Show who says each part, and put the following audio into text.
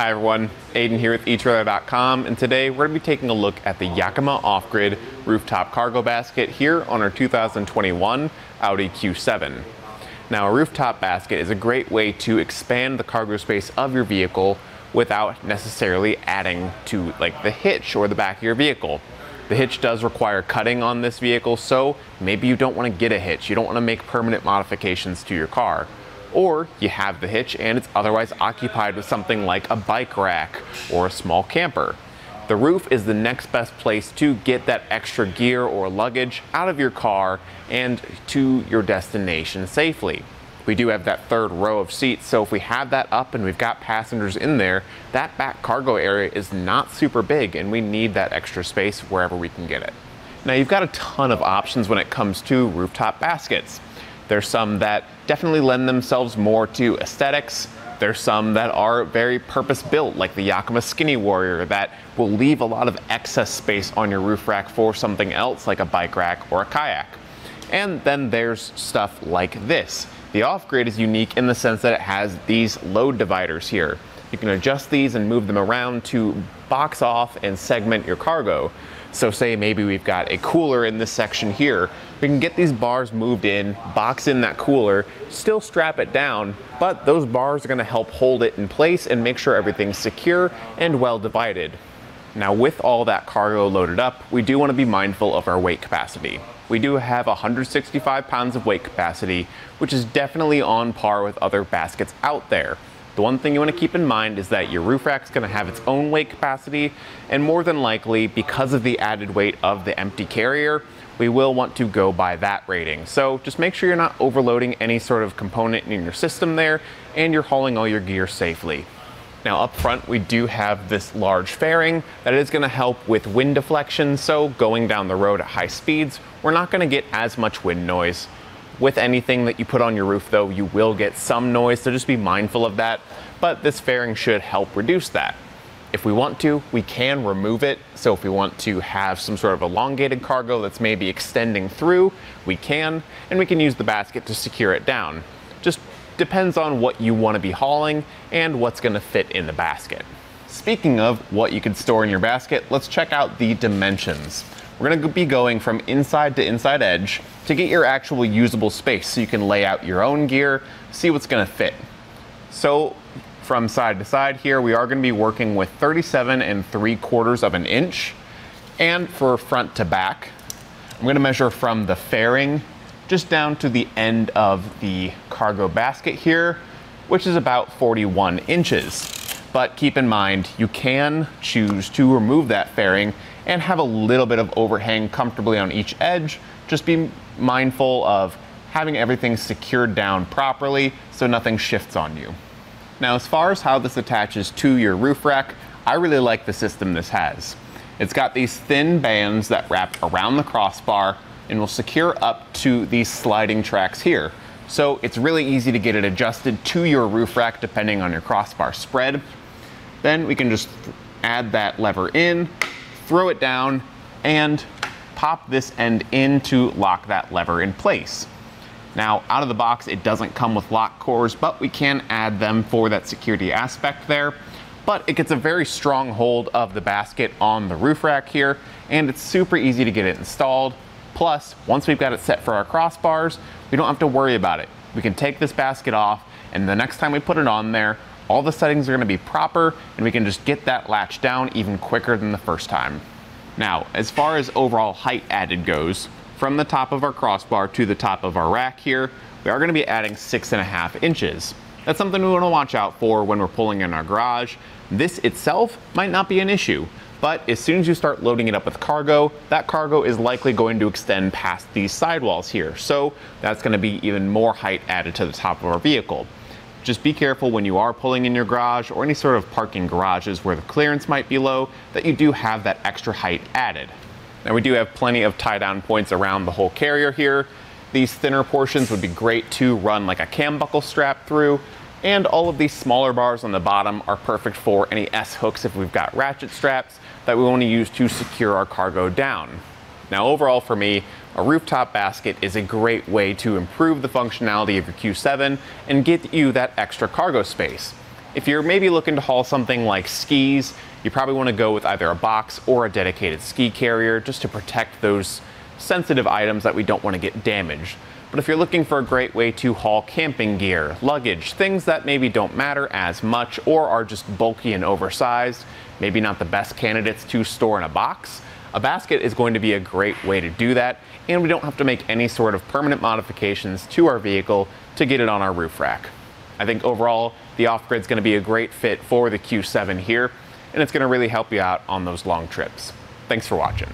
Speaker 1: Hi everyone, Aidan here with eTrailer.com and today we're going to be taking a look at the Yakima Off-Grid Rooftop Cargo Basket here on our 2021 Audi Q7. Now a rooftop basket is a great way to expand the cargo space of your vehicle without necessarily adding to like the hitch or the back of your vehicle. The hitch does require cutting on this vehicle, so maybe you don't want to get a hitch. You don't want to make permanent modifications to your car. Or you have the hitch and it's otherwise occupied with something like a bike rack or a small camper. The roof is the next best place to get that extra gear or luggage out of your car and to your destination safely. We do have that third row of seats, so if we have that up and we've got passengers in there, that back cargo area is not super big and we need that extra space wherever we can get it. Now you've got a ton of options when it comes to rooftop baskets. There's some that definitely lend themselves more to aesthetics. There's some that are very purpose built, like the Yakima Skinny Warrior, that will leave a lot of excess space on your roof rack for something else like a bike rack or a kayak. And then there's stuff like this. The off-grid is unique in the sense that it has these load dividers here. You can adjust these and move them around to box off and segment your cargo. So say maybe we've got a cooler in this section here. We can get these bars moved in, box in that cooler, still strap it down, but those bars are gonna help hold it in place and make sure everything's secure and well divided. Now with all that cargo loaded up, we do wanna be mindful of our weight capacity we do have 165 pounds of weight capacity, which is definitely on par with other baskets out there. The one thing you want to keep in mind is that your roof rack is going to have its own weight capacity, and more than likely, because of the added weight of the empty carrier, we will want to go by that rating. So just make sure you're not overloading any sort of component in your system there, and you're hauling all your gear safely. Now up front, we do have this large fairing that is gonna help with wind deflection, so going down the road at high speeds, we're not gonna get as much wind noise. With anything that you put on your roof though, you will get some noise, so just be mindful of that, but this fairing should help reduce that. If we want to, we can remove it. So if we want to have some sort of elongated cargo that's maybe extending through, we can, and we can use the basket to secure it down. Just depends on what you want to be hauling and what's going to fit in the basket. Speaking of what you could store in your basket, let's check out the dimensions. We're to be going from inside to inside edge to get your actual usable space so you can lay out your own gear, see what's going to fit. So from side to side here, we are going to be working with 37 and 3 quarters of an inch. And for front to back, I'm going to measure from the fairing just down to the end of the cargo basket here, which is about 41 inches. But keep in mind, you can choose to remove that fairing and have a little bit of overhang comfortably on each edge. Just be mindful of having everything secured down properly so nothing shifts on you. Now, as far as how this attaches to your roof rack, I really like the system this has. It's got these thin bands that wrap around the crossbar and will secure up to these sliding tracks here. So it's really easy to get it adjusted to your roof rack depending on your crossbar spread. Then we can just add that lever in, throw it down, and pop this end in to lock that lever in place. Now, out of the box, it doesn't come with lock cores, but we can add them for that security aspect there. But it gets a very strong hold of the basket on the roof rack here, and it's super easy to get it installed. Plus, once we've got it set for our crossbars, we don't have to worry about it. We can take this basket off, and the next time we put it on there, all the settings are gonna be proper, and we can just get that latch down even quicker than the first time. Now, as far as overall height added goes, from the top of our crossbar to the top of our rack here, we are gonna be adding six and a half inches. That's something we wanna watch out for when we're pulling in our garage. This itself might not be an issue, but as soon as you start loading it up with cargo, that cargo is likely going to extend past these sidewalls here. So that's gonna be even more height added to the top of our vehicle. Just be careful when you are pulling in your garage or any sort of parking garages where the clearance might be low that you do have that extra height added. Now we do have plenty of tie down points around the whole carrier here. These thinner portions would be great to run like a cam buckle strap through and all of these smaller bars on the bottom are perfect for any S hooks if we've got ratchet straps that we want to use to secure our cargo down. Now overall for me, a rooftop basket is a great way to improve the functionality of your Q7 and get you that extra cargo space. If you're maybe looking to haul something like skis, you probably want to go with either a box or a dedicated ski carrier just to protect those sensitive items that we don't want to get damaged. But if you're looking for a great way to haul camping gear, luggage, things that maybe don't matter as much or are just bulky and oversized, maybe not the best candidates to store in a box, a basket is going to be a great way to do that, and we don't have to make any sort of permanent modifications to our vehicle to get it on our roof rack. I think overall, the off-grid is going to be a great fit for the Q7 here, and it's going to really help you out on those long trips. Thanks for watching.